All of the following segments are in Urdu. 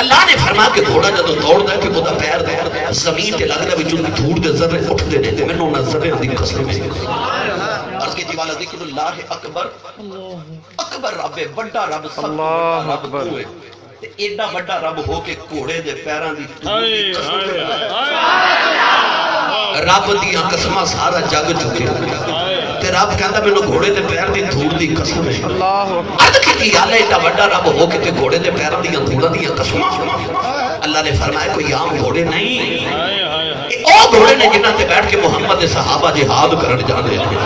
اللہ نے فرما کے گھوڑا جدو دوڑ ہے کہ وہ پیر دے زمین تے لگ رہا بھی چون دھوڑ دے ذرے اٹھ دے نے میں نہ ذرے دی قسم ہے عرض کی دیوالا ذکر اللہ اکبر۔ اکبر رب ہے بڑا رب سب اللہ اکبر۔ تے ایڈا بڑا رب ہو کے گھوڑے دے پیراں دی رب دیاں قسماں سارا جگ چکے۔ تے رب کہندا مینوں گھوڑے دے پیر دی دھوڑ دی قسم ہے۔ اللہ عرض کی کہ اللہ ایڈا بڑا رب ہو کے تے گھوڑے دے پیراں دیاں دھوڑاں دیاں قسماں۔ اللہ نے فرمایا کوئی عام گھوڑے نہیں۔ ہائے ہائے ہائے یہ او گھوڑے نے جنہاں تے بیٹھ کے محمد دے صحابہ جہاد کرن جاندے ہیں۔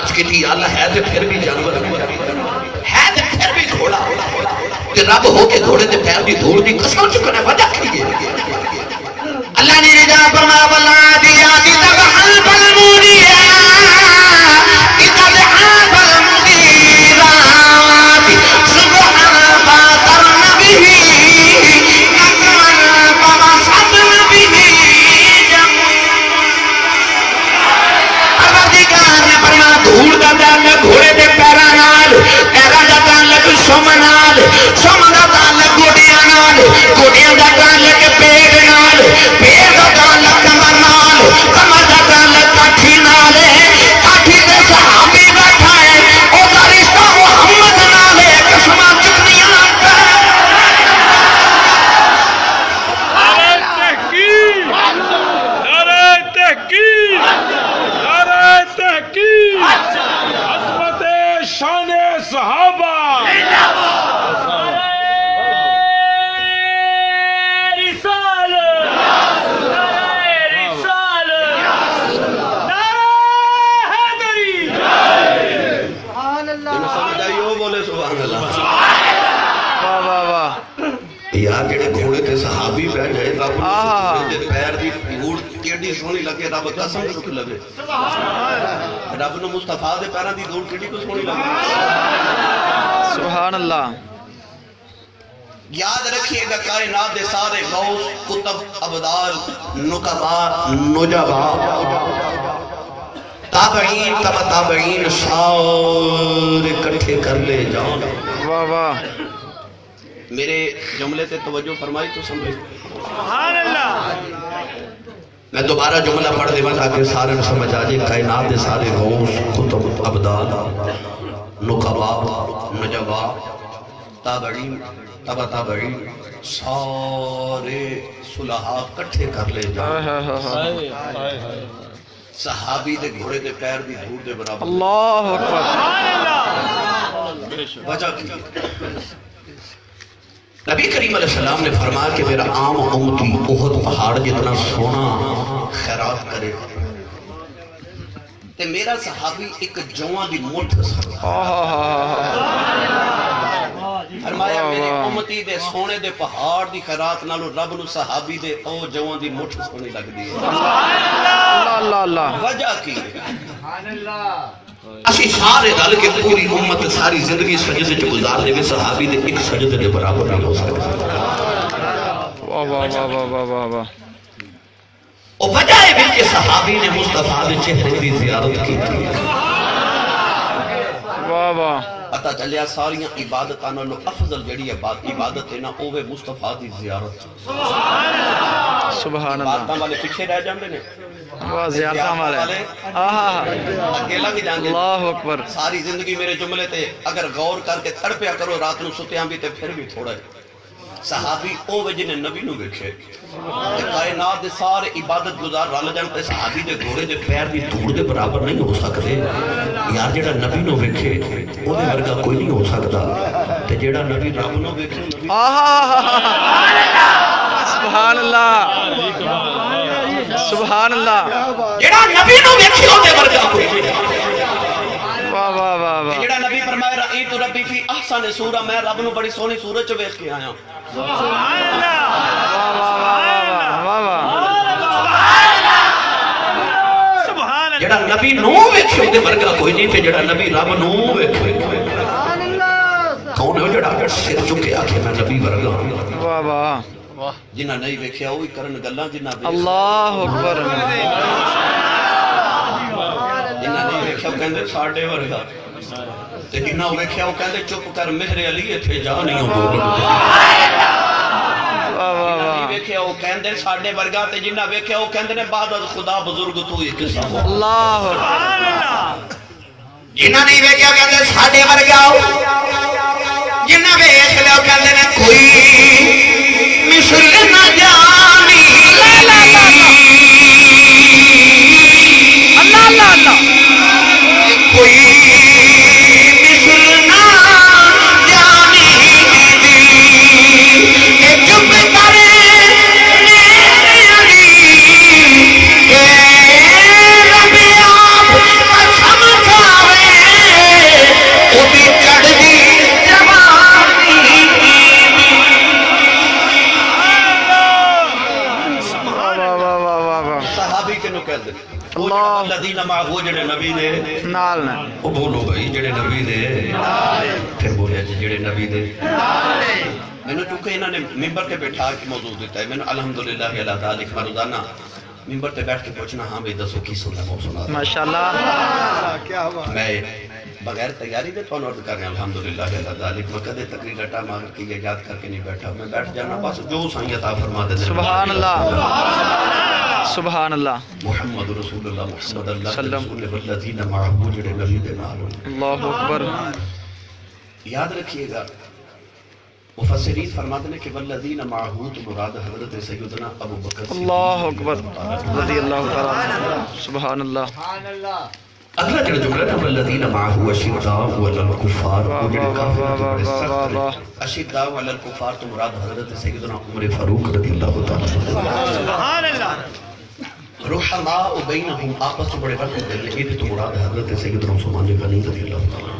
عرض کی کہ اللہ ہے تے پھر بھی جانور۔ ہے تے پھر بھی گھوڑا۔ تے رب ہو کے گھوڑے دے پیر دی دھوڑ دی قسم چکنے وجہ کی ہے اللہ نے رجا فرما بلا دیا دی تبحل بالمونیا یار جڑے گھوڑے تے صحابی بیٹھ گئے رب۔ دے پیر دی دھوڑ کیڑی سونی لگے رب قسم رکھ لگے رب نو مصطفیٰ دے پیراں دی دھوڑ کیڑی کو سونی لگے سبحان اللہ یاد رکھیے گا کائنات دے سارے غوث کتب ابدال نقبا نجبا تابعین تابعین سارے کٹھے کر لے جان واہ واہ میرے جملے تے توجہ فرمائی تو سمجھ سبحان اللہ! میں دوبارہ جملہ پڑھ دے تاکہ سارے سمجھ آ جائے کائنات دے سارے غوث کتب ابدال نقبا نجبا تابعین تبا تابعین سارے صلحاء کٹھے کر لے جان ہائے ہائے ہائے ہائے۔ ہائے ہائے صحابی دے گھوڑے دے پیر دی دھوڑ دے برابر۔ اللہ اکبر۔ بے شک وجہ کی؟ نبی کریم علیہ السلام نے فرمایا کہ میرا عام امتی احد پہاڑ جتنا سونا خیرات کرے۔ تے میرا صحابی ایک جوان دی مٹھ سا فرمایا میرے امتی دے سونے دے پہاڑ دی خیرات نالو رب نو صحابی دے او جوان دی مٹھ سونی لگ دی ہے۔ اللہ اللہ۔ اللہ وجہ کی؟ اسی سارے دل کے پوری امت ساری زندگی سجدے چ گزار دے صحابی دے ایک سجدے دے برابر نہیں ہو سکتا واہ واہ واہ واہ واہ واہ او ہے بھی کہ صحابی نے مصطفیٰ دے چہرے دی زیارت کی۔ تھی واہ واہ۔ پتہ چلیا ساریاں عبادتاں نالوں افضل جڑی ہے بات عبادت ہے نا اوے مصطفیٰ دی زیارت۔ سبحان عبادتاں اللہ والے پیچھے رہ جاندے نے واہ زیارتہ والے آہا اگے لنگ جاندے نے۔ اللہ اکبر ساری زندگی میرے جملے تے اگر غور کر کے تڑپیا کرو رات نو ستیاں بھی تے پھر بھی تھوڑا ہے صحابی او وے جنے نبی نو ویکھے کائنات دے سارے عبادت گزار رل جان تے صحابی دے گھوڑے دے پیر دی دھوڑ دے برابر نہیں ہو سکتے یار جیڑا نبی نو ویکھے او دے ورگا کوئی نہیں ہو سکتا تے جیڑا نبی رب نو ویکھے آہا سبحان اللہ سبحان اللہ۔ جیڑا نبی نو ویکھے او دے ورگا کوئی نہیں واہ واہ واہ واہ۔ جیڑا نبی فرمایا رأیت ربی فی احسن سورہ میں رب نو بڑی سونی سورج چ ویکھ کے آیا سبحان اللہ۔ واہ واہ واہ واہ واہ سبحان اللہ۔ جیڑا نبی نو ویکھے او دے ورگا کوئی نہیں تے جیڑا نبی رب نو ویکھے کون ہے جڑا سر چکے آکھے میں نبی ورگا ہوں؟ واہ واہ۔ جنہ نہیں ویکھیا ہوئی کرن گلہ گلاں جنہ اللہ اکبر جنہ نہیں ویکھیا ہوئی کہندے ساڈے ورگا تے جنہ ویکھیا وہ کہندے چپ کر مہر علی ایتھے جا نہیں ہو ویکھیا وہ کہندے ساڈے ورگا تے جنہ ویکھیا وہ کہندے نے بعد از خدا بزرگ تو ہی قصہ اللہ سبحان اللہ جنہ نہیں ویکھیا کہندے ساڈے ورگا جنہاں ویکھ لو کہندے نے کوئی آگو جڑے نبی دے نال نہ وہ بولو بھائی جڑے نبی دے نال پھر بولے جی جڑے نبی دے نال میں نے چونکہ انہوں نے ممبر کے بیٹھا کے موضوع دیتا ہے میں نے الحمدللہ اللہ تعالی کا دانا ممبر پہ بیٹھ کے پوچھنا ہاں بھائی دسو کی سننا وہ سنا ماشاءاللہ کیا ہوا میں بغیر تیاری دے تو نوٹ کر رہے ہیں الحمدللہ اللہ تعالی میں دے تقریر اٹھا مانگ کی یہ یاد کر کے نہیں بیٹھا میں بیٹھ جانا بس جو سائیں عطا فرما دے سبحان اللہ سبحان اللہ سبحان اللہ محمد رسول اللہ محمد اللہ سلم۔ والذین معه جڑے نبی دے نال۔ اللہ اکبر. یاد رکھیے گا مفسرین فرماتے ہیں کہ والذین معه تو مراد حضرت سیدنا ابو بکر اللہ اکبر. رضی اللہ تعالی سبحان اللہ اگلا جڑا جملہ ہے والذین معه اشداء علی الکفار واہ، وہ جڑے واہ، کافر۔ اشداء علی الکفار تو مراد حضرت سیدنا عمر فاروق رضی اللہ تعالی سبحان اللہ رحماء بینہم آپس میں بڑے رحم دل یہ تو مراد ہے حضرت سیدنا عثمان جی غنی رضی اللہ تعالی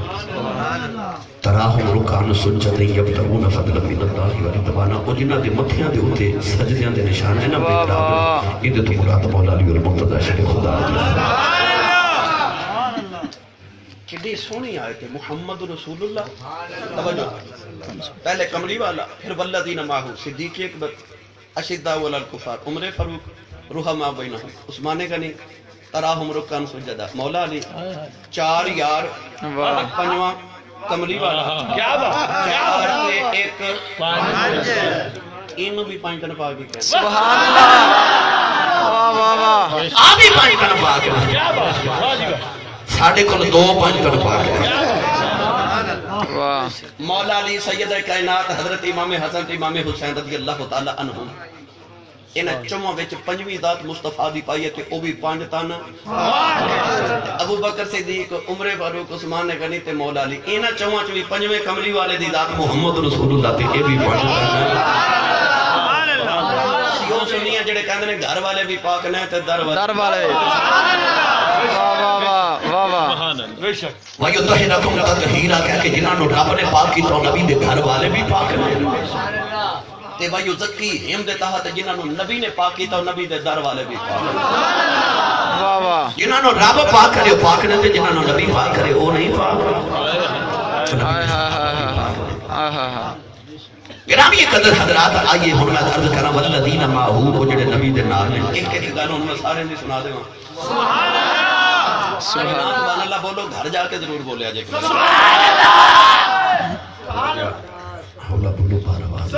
تراہم رکان سجدیں یبتغون فضلا من اللہ و رضوانا۔ او جنہاں دے متھیاں دے اوتے سجدیاں دے نشان ہیں نا واہ، واہ۔ بہتر تو مراد مولا علی المرتضی شریف خدا۔ رضی کڈی سونی آیت ہے محمد رسول اللہ۔ توجہ۔ پہلے کملی والا پھر والذین معه صدیق اکبر اشداء علی الکفار عمر فاروق۔ رحماء بینہم عثمان غنی تراہم رکان سجدہ مولا علی چار یار واہ۔ پنجواں کملی والا۔ کیا بات؟ ایک اینو بھی پانچ۔ پاک بھی کہتے سبحان اللہ واہ۔ واہ واہ آ بھی پانچ دن پاک ہے ساڑھے کل دو پانچ دن پاک ہے واہ۔ مولا علی سید کائنات حضرت امام حسن امام حسین رضی اللہ تعالی عنہم۔ انہاں چواں وچ پنجویں ذات مصطفیٰ دی پائی ہے تے او بھی پانچ تن۔ ابو بکر صدیق عمر فاروق عثمان غنی تے مولا علی۔ انہاں چواں چ بھی پنجویں کملی والے دی ذات محمد رسول اللہ تے اے بھی پانچ اللہ سیو سنیاں جڑے کہندے نے گھر والے بھی پاک نے تے در والے۔ در والے۔ واہ واہ واہ واہ واہ۔ بے شک وَيُطَهِرَكُمْ تَطْهِيرًا کہہ کہ جنہاں نو رب نے پاک کیتا او نبی دے گھر والے بھی پاک نے۔ تے وَيُزَكِّيهِمْ دے تحت جنہاں نو نبی نے پاک کیتا او نبی دے در والے بھی پاک نے نو رب پاک کرے پاک نے تے جنہاں نو نبی پاک کرے او نہیں پاک۔ ہائے ہائے ہائے ہائے ہائے۔ ہائے ہائے گرامی قدر حضرات آئیے ہن میں عرض کراں والذین معه او جڑے نبی دے نال نے ایک ایک گل ہن میں سارے دی سنا سبحان اللہ سبحان اللہ۔ سبحان اللہ بولو گھر جا کے ضرور بولیا جے سبحان اللہ! حولا بولو بار آواز۔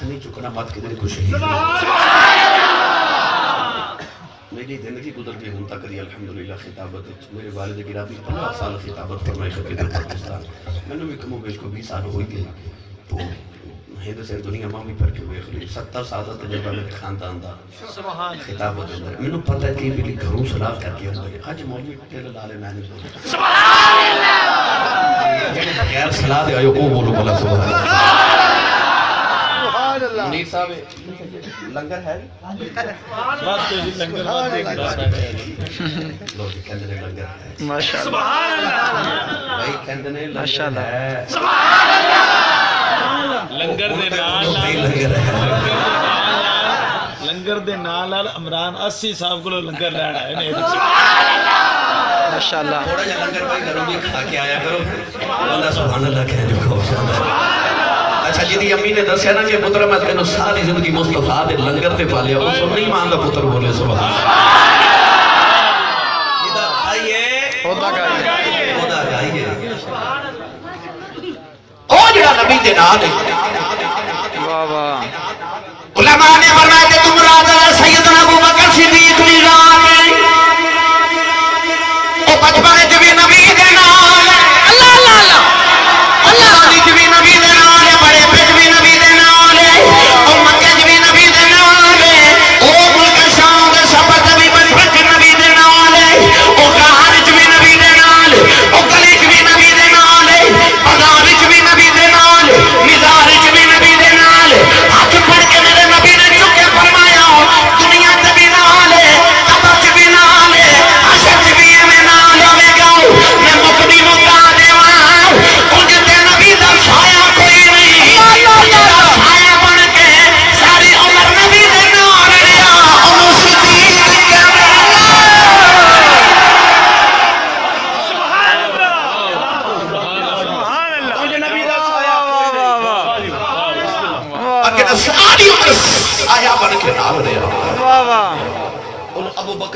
ہاتھ نہیں چکنا مت کدھر کچھ میری زندگی گزر گئی ہوں تک الحمدللہ خطابت میرے والد گرامی 15 سال خطابت فرمائی خدمت پاکستان۔ میں نے بھی کم و بیش کو 20 سال ہوئی گئے تو ہند سے دنیا مامی پر کے ہوئے خلی 70 سال دا تجربہ میرے خاندان دا سبحان خطابت اندر۔ میں نے پتہ ہے کہ میری گھروں سلاح کر کے اندر اج مولوی تیرے لالے میں نے سبحان اللہ! غیر صلاح دے آئے او بولو بلا سبحان اللہ۔ منیر صاحب لنگر ہے۔ بات تو جی لنگر بات دیکھ رہا ہے لو جی کہندے نے لنگر ہے۔ ماشاء اللہ سبحان اللہ۔ بھائی کہندے نے ماشاء لنگر اللہ۔ ہے لنگر دے نال بھائی لنگر ہے۔ لنگر دے نال نال عمران 80 صاحب کو لنگر لینا ہے نہیں ماشاء اللہ۔ تھوڑا جا لنگر بھائی گھروں بھی کھا کے آیا کرو۔ اللہ سبحان اللہ کہہ جو شاندار۔ اچھا جی دی امی نے دسیا نا کہ پتر میں تینوں ساری زندگی مصطفیٰ دے لنگر تے پالیا وہ سن نہیں ماندا پتر بولے سبحان اللہ۔ او جڑا نبی دے نال واہ واہ۔ علماء نے فرمایا کہ تم راجہ سیدنا ابو بکر صدیق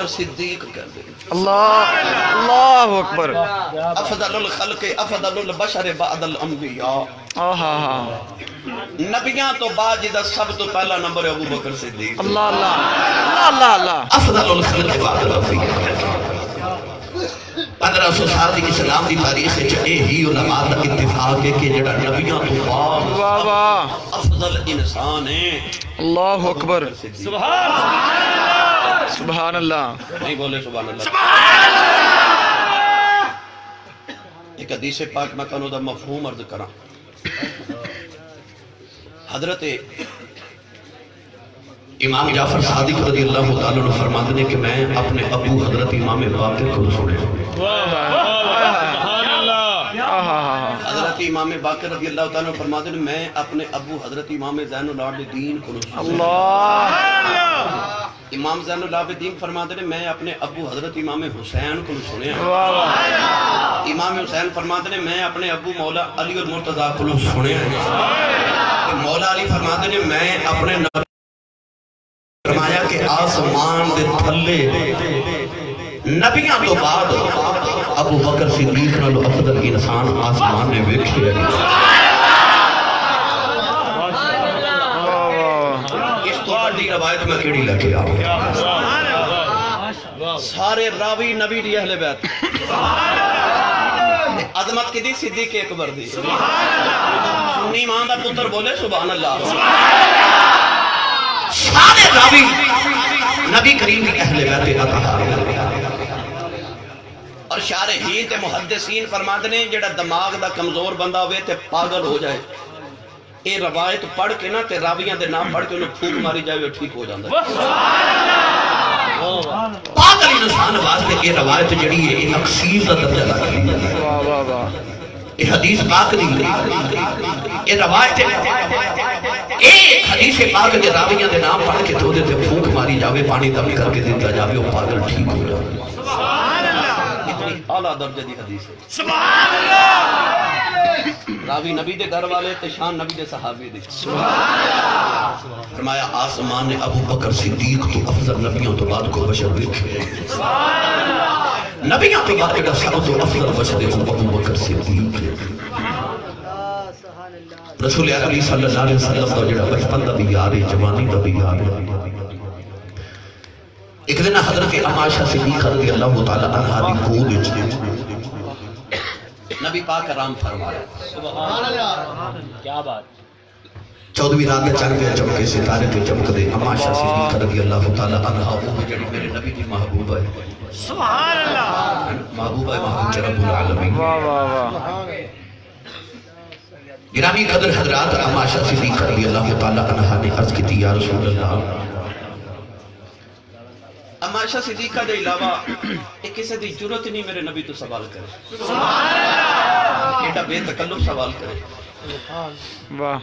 بکر صدیق کہندے اللہ اللہ اکبر۔ افضل الخلق افضل البشر بعد الانبیاء۔ آہا ہا نبیاں تو بعد جدا سب تو پہلا نمبر ہے ابو بکر صدیق۔ اللہ اللہ۔ اللہ اللہ افضل الخلق بعد الانبیاء۔ پندرہ سو سال دی اسلام دی تاریخ یہ ہی علماء دا اتفاق ہے کہ جڑا نبیاں تو بعد واہ واہ۔ افضل انسان ہے۔ اللہ اکبر۔ سبحان سبحان اللہ نہیں بولے سبحان اللہ ایک حدیث پاک میں کنو دا مفہوم عرض کراں۔ حضرت امام جعفر صادق رضی اللہ تعالیٰ عنہ فرماتے ہیں کہ میں اپنے ابو حضرت امام باقر کو سنے سبحان اللہ حضرت امام باقر رضی اللہ تعالیٰ عنہ فرماتے ہیں میں اپنے ابو حضرت امام زین العابدین کو سنے اللہ! امام زین العابدین فرماتے ہیں میں اپنے ابو حضرت امام حسین کو واہ امام حسین فرماتے ہیں میں اپنے ابو مولا علی اور مرتضی کو کہ مولا علی فرماتے ہیں میں اپنے نبی فرمایا کہ آسمان دے تھلے نبیاں تو بعد ابو بکر صدیق نالو افضل انسان آسمان نے ویکھے واہ واہ اس تو بڑی روایت میں کیڑی لگے آؤں سارے راوی نبی دی اہل بیت. عظمت کی دی صدیق اکبر دی. سنی ماں دا پتر بولے سبحان اللہ. سارے راوی نبی کریم کی اہل بیت اور شارحین تے محدثین فرماتے نے جڑا دماغ دا کمزور بندہ ہوئے تے پاگل ہو جائے۔ اے روایت پڑھ کے نا تے راویاں دے نام پڑھ کے انہوں پھوک ماری جائے ٹھیک ہو جاندہ ہے پاگل انسان واسطے یہ روایت جڑی ہے یہ اکسیر دا درجہ واہ یہ حدیث پاک نہیں یہ روایت ایک حدیث پاک کے راویاں دے نام پڑھ کے تو دے تے پھوک ماری جاوے پانی دم کر کے دیتا جاوے وہ پاگل ٹھیک ہو جاوے اعلیٰ درجہ دی حدیث ہے۔ راوی نبی دے گھر والے تے شان نبی دے صحابی دے۔ فرمایا آسمان نے ابو بکر صدیق تو افضل نبیوں تو بعد کو بشر دیکھے۔ نبیوں تو بعد جڑا سب تو افضل بشر ابو بکر صدیق۔ رسول اکرم صلی اللہ علیہ وسلم دا جڑا بچپن دا بھی یار ہے جوانی دا بھی یار ہے۔ ایک دن حضرت عماشہ صدیقہ رضی اللہ تعالی عنہ دی گود وچ نبی پاک آرام فرمایا۔ کیا بات چودویں رات میں چڑھ گیا چمکے ستارے تے چمک دے عماشہ صدیقہ رضی اللہ تعالی عنہ۔ وہ جڑی میرے نبی دی محبوب ہے۔ سبحان اللہ۔ محبوب ہے محبوب رب العالمین۔ واہ واہ واہ۔ گرامی قدر حضرات عماشہ صدیقہ رضی اللہ تعالی عنہ نے عرض کی یا رسول اللہ عماشہ صدیقہ دے علاوہ ایک کسی دی جرت نہیں میرے نبی تو سوال کرے۔ ایڈا بے تکلف سوال کرے۔ واہ۔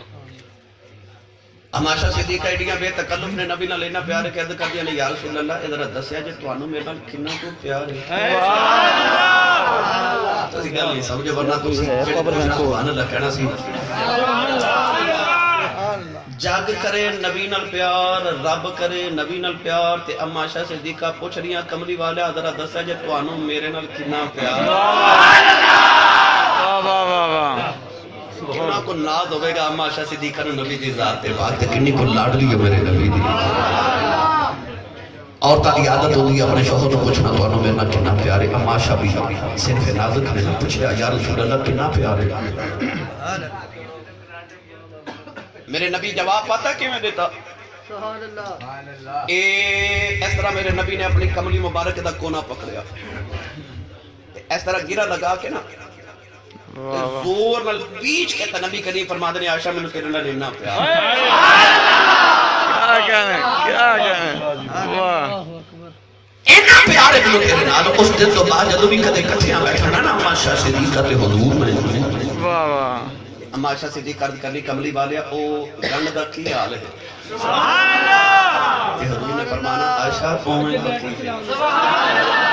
صدیقہ ایڈیاں بے تکلف نے نبی نہ لینا پیار کہد کر دیا نے یا رسول اللہ ادھر دسیا جے توانو میرے نال کنا کو پیار ہے؟ تسی گل نہیں سمجھے ورنہ تسی سبحان اللہ۔ کہنا سی۔ جگ کرے نبی نال پیار رب کرے نبی نال پیار تے اما شاہ صدیقہ پوچھ رہی ہیں کمری والے ذرا دسا جے توانو میرے نال کتنا پیار۔ سبحان کو ناز گا اما شاہ صدیقہ نو نبی دی ذات تے بات کنی کو میرے نبی دی۔ عادت ہے اپنے شوہر کو پوچھنا تو انہوں کتنا پیارے اما شاہ بھی صرف نازک نے پوچھا یا رسول اللہ کتنا پیارے میرے نبی جواب پاتا کیوں دیتا؟ سبحان اللہ۔ اے اس طرح میرے نبی نے اپنی کملی مبارک دا کونا پکڑیا۔ اس طرح گرہ لگا کے نا زور نال بیچ کے نبی کریم فرما دنے عائشہ میں تیرے نال لینا پیا کیا پیارے دلوں کے رنال اس دن تو بعد جدو بھی کدے کٹھیاں بیٹھنا نا ماشا شریف کا تے حضور میں واہ واہ۔ اما عائشہ صدیق کرد کرنی کملی والیا او گنڈ دا کی حال ہے؟ سبحان اللہ! یہ حضور نے فرمانا عائشہ قوم حقیق سبحان اللہ!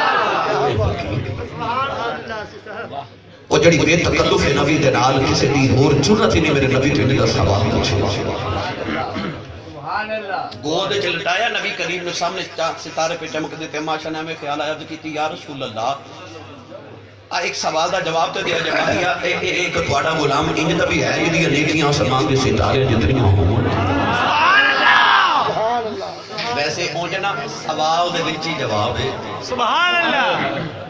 وہ جڑی بے تکلف ہے نبی دے نال کسے دی ہور جرأت ہی نہیں میرے نبی تے دا سوال پوچھے۔ اللہ! گود وچ لٹایا نبی کریم نے سامنے ستارے پہ چمکدے تے ماشاء اللہ میں خیال آیا کہ یا رسول اللہ ایک سوال دا جواب تو دیا جا دیا ایک تھوڑا غلام انج دا بھی ہے یہ نیکیاں سلمان دے ستارے جتنیاں ہون ویسے اونج نا سوال دے وچ ہی جواب ہے۔ سبحان اللہ!